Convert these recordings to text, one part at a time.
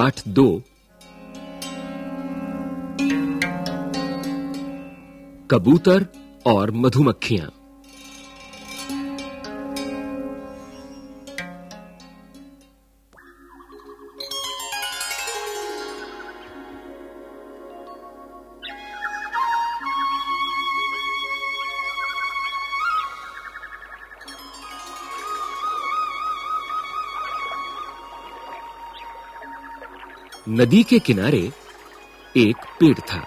पाठ दो। कबूतर और मधुमक्खियाँ। नदी के किनारे एक पेड़ था।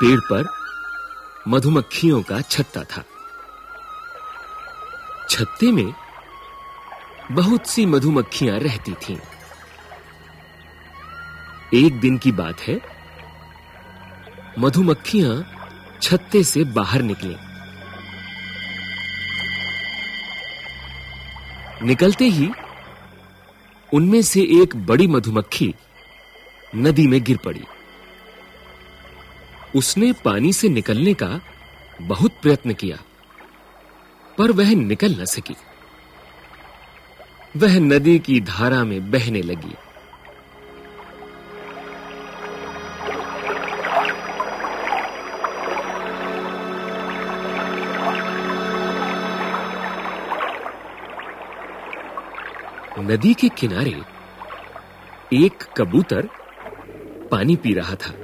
पेड़ पर मधुमक्खियों का छत्ता था। छत्ते में बहुत सी मधुमक्खियाँ रहती थीं। एक दिन की बात है, मधुमक्खियाँ छत्ते से बाहर निकली। निकलते ही उनमें से एक बड़ी मधुमक्खी नदी में गिर पड़ी। उसने पानी से निकलने का बहुत प्रयत्न किया, पर वह निकल न सकी। वह नदी की धारा में बहने लगी। नदी के किनारे एक कबूतर पानी पी रहा था।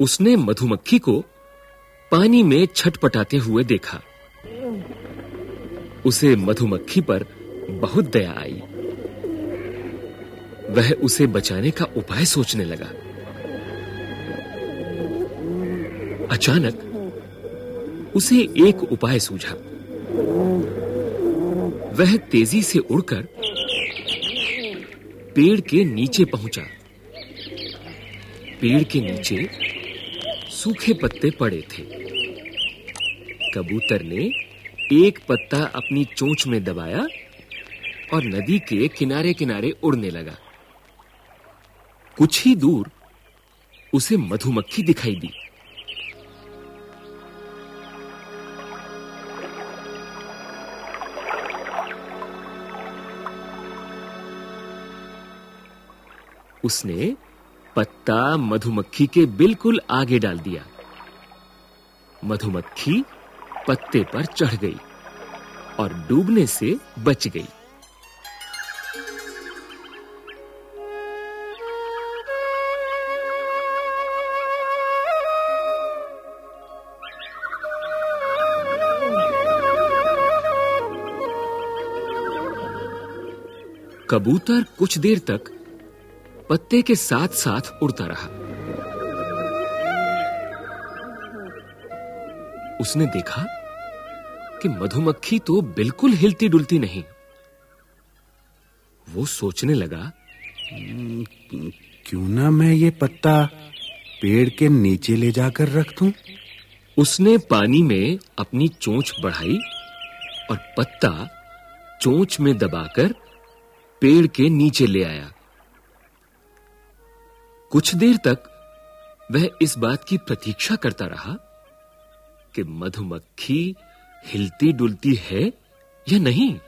उसने मधुमक्खी को पानी में छटपटाते हुए देखा। उसे मधुमक्खी पर बहुत दया आई। वह उसे बचाने का उपाय सोचने लगा। अचानक उसे एक उपाय सूझा। वह तेज़ी से उड़कर पेड़ के नीचे पहुँचा। पेड़ के नीचे सूखे पत्ते पड़े थे। कबूतर ने एक पत्ता अपनी चोंच में दबाया और नदी के किनारे-किनारे उड़ने लगा। कुछ ही दूर उसे मधुमक्खी दिखाई दी। उसने पत्ता मधुमक्खी के बिल्कुल आगे डाल दिया। मधुमक्खी पत्ते पर चढ़ गई और डूबने से बच गई। कबूतर कुछ देर तक पत्ते के साथ-साथ उड़ता रहा। उसने देखा कि मधुमक्खी तो बिल्कुल हिलती डुलती नहीं। वो सोचने लगा क्यों ना मैं ये पत्ता पेड़ के नीचे ले जाकर रख दूँ? उसने पानी में अपनी चोंच बढ़ाई और पत्ता चोंच में दबाकर पेड़ के नीचे ले आया। कुछ देर तक वह इस बात की प्रतीक्षा करता रहा कि मधुमक्खी हिलती डुलती है या नहीं।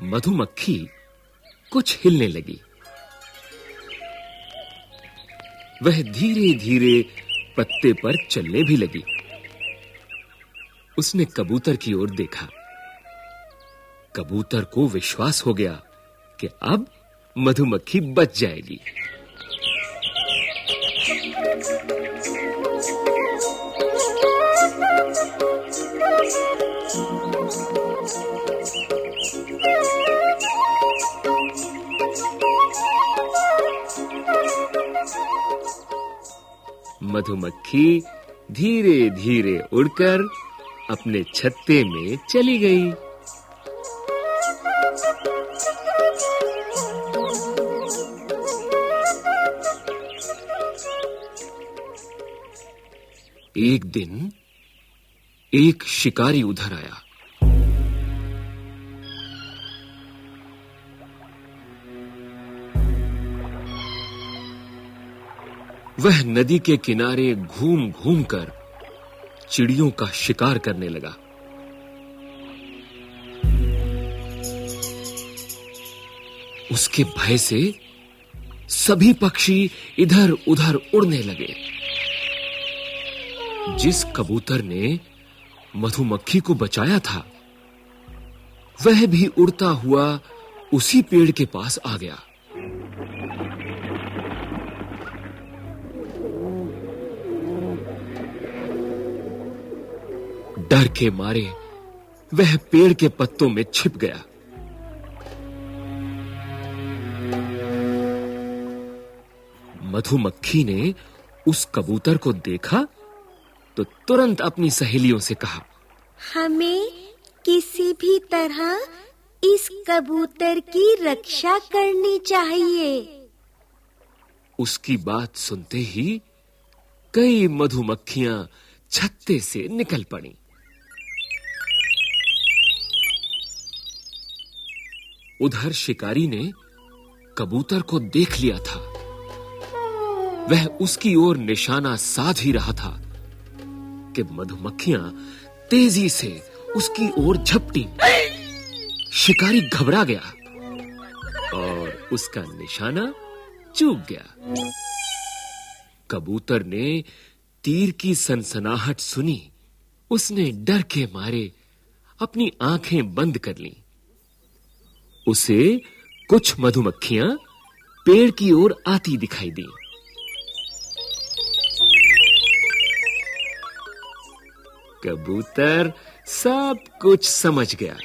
मधुमक्खी कुछ हिलने लगी। वह धीरे-धीरे पत्ते पर चलने भी लगी। उसने कबूतर की ओर देखा। कबूतर को विश्वास हो गया कि अब मधुमक्खी बच जाएगी। मधुमक्खी धीरे-धीरे उड़कर अपने छत्ते में चली गई। एक दिन एक शिकारी उधर आया। वह नदी के किनारे घूम-घूम कर चिड़ियों का शिकार करने लगा। उसके भय से सभी पक्षी इधर उधर उड़ने लगे। जिस कबूतर ने मधुमक्खी को बचाया था, वह भी उड़ता हुआ उसी पेड़ के पास आ गया। डर के मारे वह पेड़ के पत्तों में छिप गया। मधुमक्खी ने उस कबूतर को देखा तो तुरंत अपनी सहेलियों से कहा हमें किसी भी तरह इस कबूतर की रक्षा करनी चाहिए। उसकी बात सुनते ही कई मधुमक्खियाँ छत्ते से निकल पड़ी। उधर शिकारी ने कबूतर को देख लिया था। वह उसकी ओर निशाना साध ही रहा था कि मधुमक्खियाँ तेज़ी से उसकी ओर झपटी। शिकारी घबरा गया और उसका निशाना चूक गया। कबूतर ने तीर की सनसनाहट सुनी। उसने डर के मारे अपनी आँखें बंद कर लीं। उसे कुछ मधुमक्खियाँ पेड़ की ओर आती दिखाई दी। कबूतर सब कुछ समझ गया।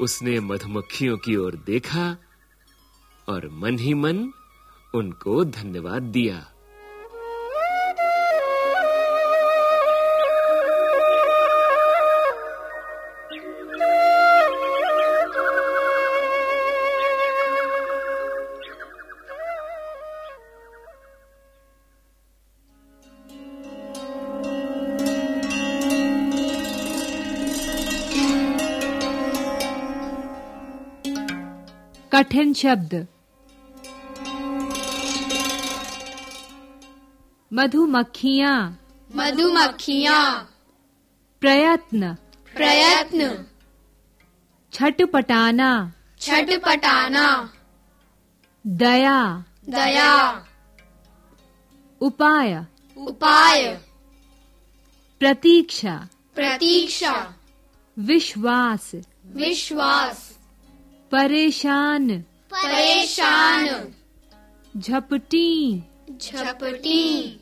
उसने मधुमक्खियों की ओर देखा और मन ही मन उनको धन्यवाद दिया। कठिन शब्द। मधुमक्खियाँ। मधुमक्खियाँ। प्रयत्न। प्रयत्न। छटपटाना। छटपटाना। दया। दया। उपाय। उपाय। प्रतीक्षा। प्रतीक्षा। विश्वास। विश्वास। परेशान। परेशान। झपटी। झपटी।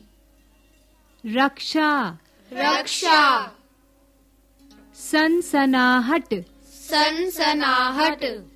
रक्षा। रक्षा। सनसनाहट। सनसनाहट।